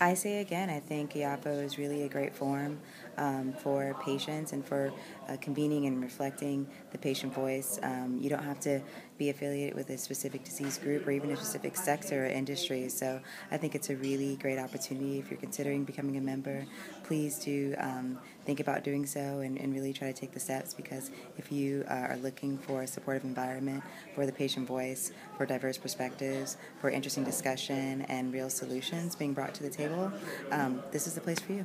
I say again, I think IAPO is really a great forum um, for patients and for uh, convening and reflecting the patient voice. Um, you don't have to be affiliated with a specific disease group or even a specific sector or industry. So I think it's a really great opportunity. If you're considering becoming a member, please do um, think about doing so and, and, really try to take the steps because if you uh, are looking for a supportive environment for the patient voice, for diverse perspectives, for interesting discussion and real solutions being brought to the table, um, this is the place for you.